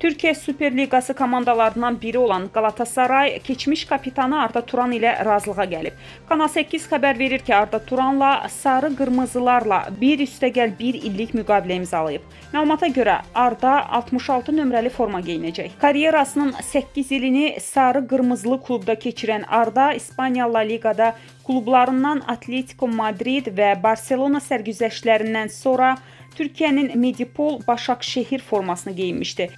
Türkiyə Super Liqası komandalarından biri olan Qalatasaray keçmiş kapitanı Arda Turan ilə razılığa gəlib. Kanal 8 xəbər verir ki, Arda Turanla sarı qırmızılarla bir üstəgəl 1 illik müqavilə imzalayıb. Məlumata görə Arda 66 nömrəli forma geyinəcək. Karyerasının 8 ilini sarı qırmızılı klubda keçirən Arda İspaniya La Liqada klublarından Atletico Madrid və Barselona sərgüzəştlərindən sonra Türkiyənin Medipol Başakşehir formasını geyinmişdi.